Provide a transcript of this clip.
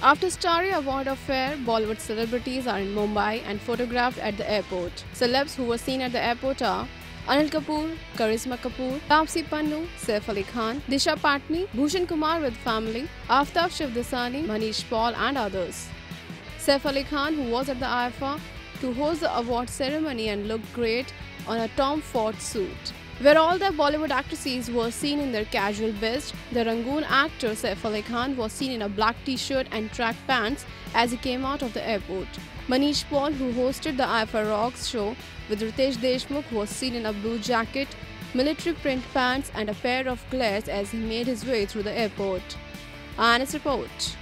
After starry award affair, Bollywood celebrities are in Mumbai and photographed at the airport. Celebs who were seen at the airport are Anil Kapoor, Karisma Kapoor, Taapsee Pannu, Saif Ali Khan, Disha Patani, Bhushan Kumar with family, Aftab Shivdasani, Manish Paul and others. Saif Ali Khan, who was at the IIFA to host the award ceremony and looked great on a Tom Ford suit. Where all the Bollywood actresses were seen in their casual best, the Rangoon actor Saif Ali Khan was seen in a black t-shirt and track pants as he came out of the airport. Manish Paul, who hosted the IIFA Rocks show with Ritesh Deshmukh, was seen in a blue jacket, military print pants and a pair of glares as he made his way through the airport. IANS report.